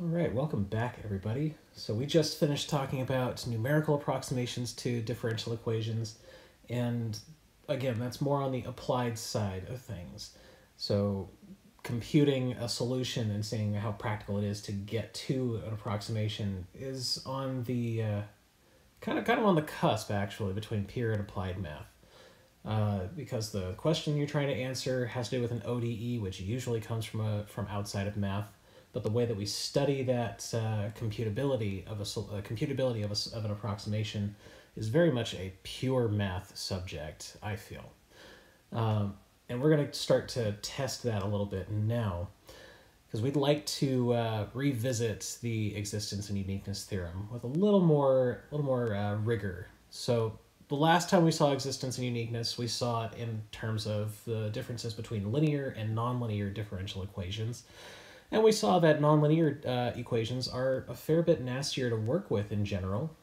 All right, welcome back, everybody. So we just finished talking about numerical approximations to differential equations, and again, that's more on the applied side of things. So computing a solution and seeing how practical it is to get to an approximation is on the uh, kind of kind of on the cusp actually between pure and applied math. Uh, because the question you're trying to answer has to do with an ODE, which usually comes from a from outside of math. But the way that we study that uh, computability of a uh, computability of a, of an approximation is very much a pure math subject. I feel. Um, and we're going to start to test that a little bit now because we'd like to uh, revisit the existence and uniqueness theorem with a little more, a little more uh, rigor. So the last time we saw existence and uniqueness, we saw it in terms of the differences between linear and nonlinear differential equations. And we saw that nonlinear uh, equations are a fair bit nastier to work with in general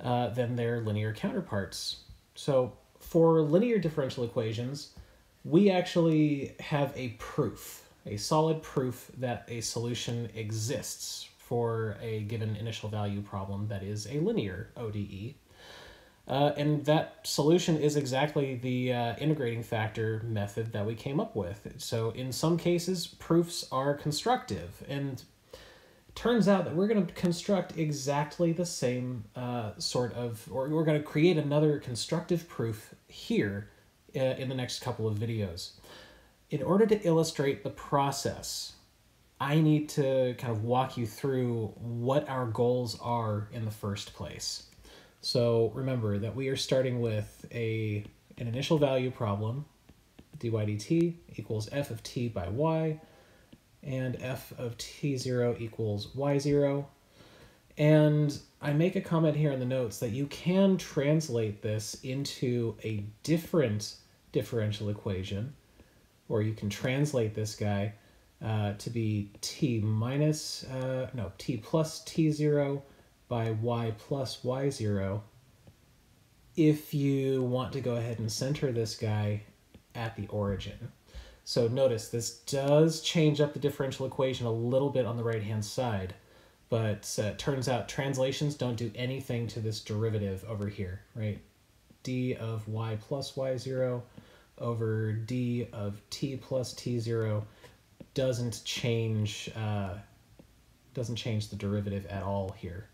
uh, than their linear counterparts. So for linear differential equations, we actually have a proof, a solid proof that a solution exists for a given initial value problem that is a linear ODE. Uh, and that solution is exactly the uh, integrating factor method that we came up with. So in some cases, proofs are constructive, and turns out that we're going to construct exactly the same uh, sort of, or we're going to create another constructive proof here uh, in the next couple of videos. In order to illustrate the process, I need to kind of walk you through what our goals are in the first place. So remember that we are starting with a an initial value problem, dy dt equals f of t by y, and f of t0 equals y0. And I make a comment here in the notes that you can translate this into a different differential equation, or you can translate this guy uh, to be t minus, uh, no, t plus t0 by y plus y0 if you want to go ahead and center this guy at the origin. So notice this does change up the differential equation a little bit on the right-hand side, but uh, turns out translations don't do anything to this derivative over here, right? d of y plus y0 over d of t plus t0 doesn't change uh, doesn't change the derivative at all here.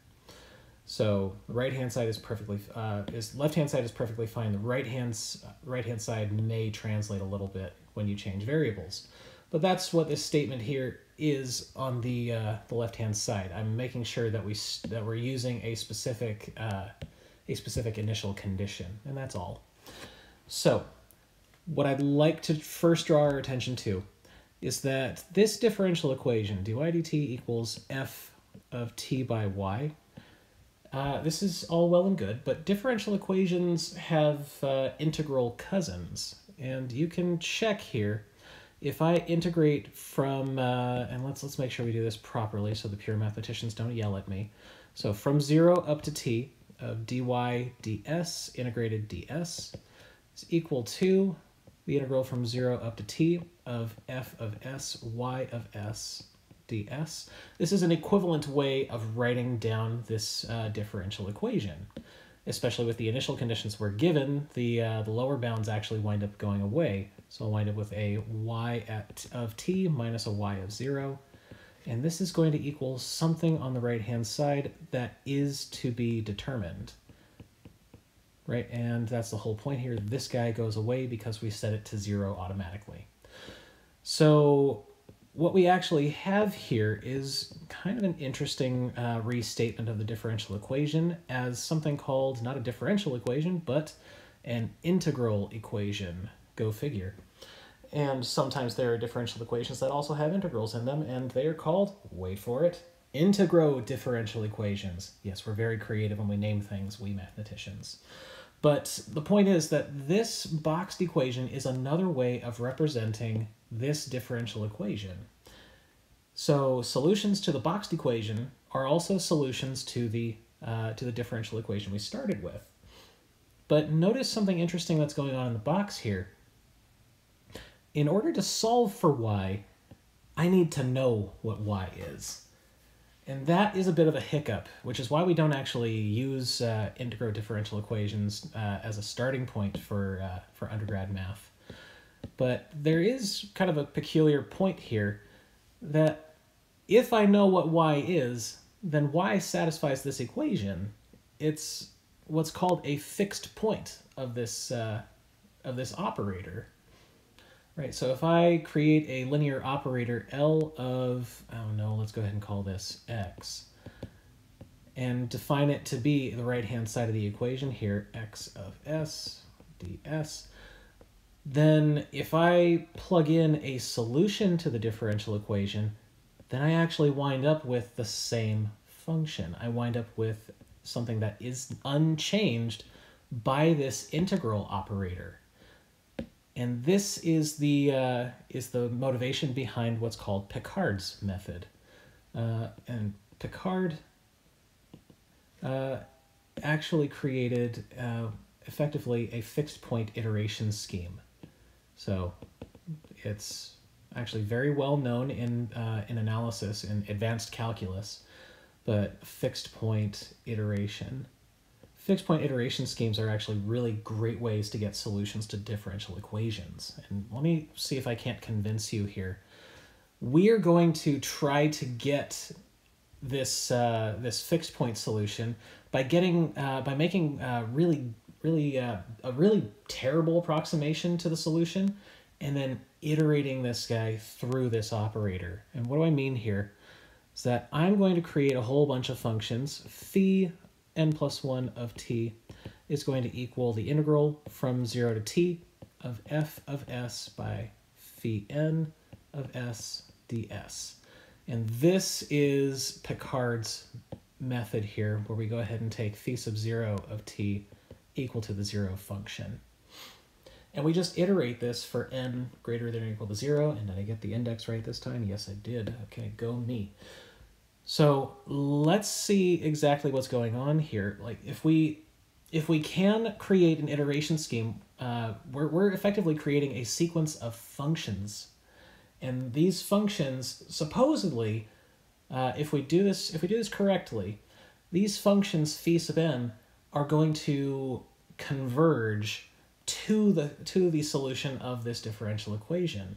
So the right hand side is perfectly uh, is left hand side is perfectly fine. The right hand right hand side may translate a little bit when you change variables, but that's what this statement here is on the uh, the left hand side. I'm making sure that we that we're using a specific uh, a specific initial condition, and that's all. So, what I'd like to first draw our attention to is that this differential equation dy dt equals f of t by y uh, this is all well and good, but differential equations have uh, integral cousins, and you can check here if I integrate from, uh, and let's let's make sure we do this properly so the pure mathematicians don't yell at me. So from 0 up to t of dy ds integrated ds is equal to the integral from 0 up to t of f of s y of s ds. This is an equivalent way of writing down this uh, differential equation. Especially with the initial conditions we're given, the, uh, the lower bounds actually wind up going away. So I'll wind up with a y at, of t minus a y of 0. And this is going to equal something on the right-hand side that is to be determined. Right, and that's the whole point here. This guy goes away because we set it to 0 automatically. So what we actually have here is kind of an interesting uh, restatement of the differential equation as something called not a differential equation, but an integral equation. Go figure. And sometimes there are differential equations that also have integrals in them, and they are called, wait for it, integro differential equations. Yes, we're very creative when we name things, we mathematicians. But the point is that this boxed equation is another way of representing this differential equation. So solutions to the boxed equation are also solutions to the, uh, to the differential equation we started with. But notice something interesting that's going on in the box here. In order to solve for y, I need to know what y is. And that is a bit of a hiccup, which is why we don't actually use uh, integral differential equations uh, as a starting point for, uh, for undergrad math. But there is kind of a peculiar point here that if I know what y is, then y satisfies this equation. It's what's called a fixed point of this, uh, of this operator. Right, so if I create a linear operator L of, I don't know, let's go ahead and call this x, and define it to be the right-hand side of the equation here, x of s ds, then if I plug in a solution to the differential equation, then I actually wind up with the same function. I wind up with something that is unchanged by this integral operator. And this is the uh, is the motivation behind what's called Picard's method. Uh, and Picard uh, actually created uh, effectively a fixed point iteration scheme. So it's actually very well known in uh, in analysis in advanced calculus, but fixed point iteration fixed point iteration schemes are actually really great ways to get solutions to differential equations. And let me see if I can't convince you here. We are going to try to get this uh, this fixed point solution by getting uh, by making uh, really really uh, a really terrible approximation to the solution and then iterating this guy through this operator. And what do I mean here? Is that I'm going to create a whole bunch of functions, phi n plus 1 of t is going to equal the integral from 0 to t of f of s by phi n of s ds. And this is Picard's method here, where we go ahead and take phi sub 0 of t equal to the 0 function. And we just iterate this for n greater than or equal to 0. And did I get the index right this time? Yes, I did. Okay, go me. So let's see exactly what's going on here. Like if we if we can create an iteration scheme, uh, we're, we're effectively creating a sequence of functions. And these functions, supposedly, uh, if we do this if we do this correctly, these functions phi sub n are going to converge to the to the solution of this differential equation,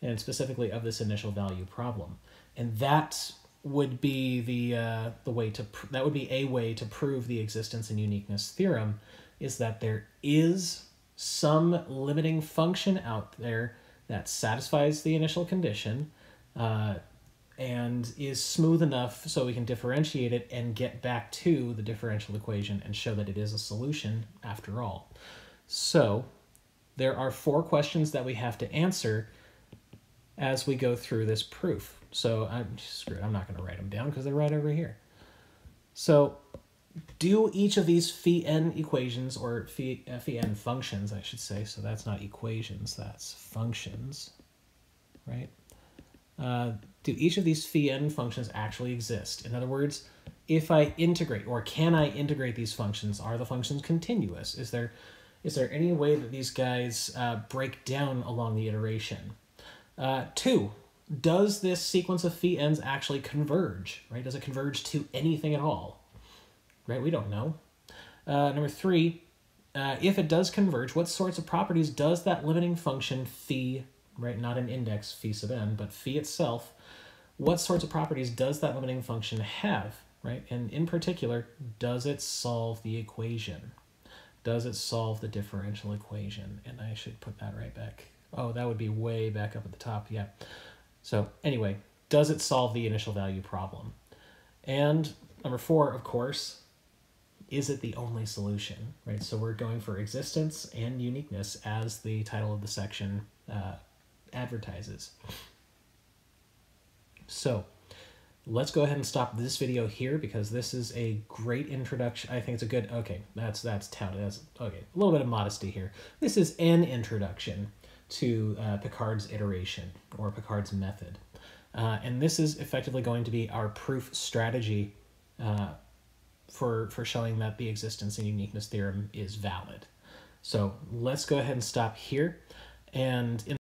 and specifically of this initial value problem. And that would be the uh, the way to pr- that would be a way to prove the existence and uniqueness theorem is that there is some limiting function out there that satisfies the initial condition uh, and is smooth enough so we can differentiate it and get back to the differential equation and show that it is a solution after all. So there are four questions that we have to answer as we go through this proof. So I'm screwed. I'm not going to write them down because they're right over here. So do each of these phi n equations, or phi, uh, phi n functions, I should say. So that's not equations, that's functions, right? Uh, do each of these phi n functions actually exist? In other words, if I integrate, or can I integrate these functions? Are the functions continuous? Is there, is there any way that these guys uh, break down along the iteration? Uh, two, does this sequence of phi n's actually converge, right? Does it converge to anything at all, right? We don't know. Uh, number three, uh, if it does converge, what sorts of properties does that limiting function phi, right, not an index phi sub n, but phi itself, what sorts of properties does that limiting function have, right? And in particular, does it solve the equation? Does it solve the differential equation? And I should put that right back. Oh, that would be way back up at the top, yeah. So anyway, does it solve the initial value problem? And number four, of course, is it the only solution, right? So we're going for existence and uniqueness as the title of the section uh, advertises. So let's go ahead and stop this video here because this is a great introduction. I think it's a good, okay, that's, that's touted as, okay, a little bit of modesty here. This is an introduction to uh, Picard's iteration or Picard's method. Uh, and this is effectively going to be our proof strategy uh, for, for showing that the existence and uniqueness theorem is valid. So let's go ahead and stop here. And in